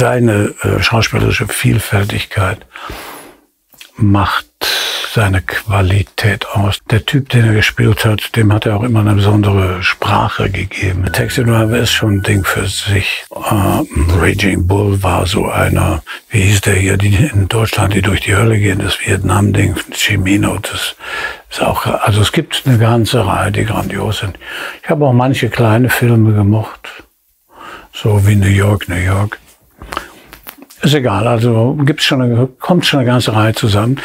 seine äh, schauspielerische Vielfältigkeit macht seine Qualität aus. Der Typ, den er gespielt hat, dem hat er auch immer eine besondere Sprache gegeben. Taxi Driver ist schon ein Ding für sich. Uh, Raging Bull war so einer, wie hieß der hier, die in Deutschland, die durch die Hölle gehen, das Vietnam-Ding, Chimino, das ist auch, also es gibt eine ganze Reihe, die grandios sind. Ich habe auch manche kleine Filme gemocht. So wie New York, New York. Ist egal, also gibt's schon eine, kommt schon eine ganze Reihe zusammen.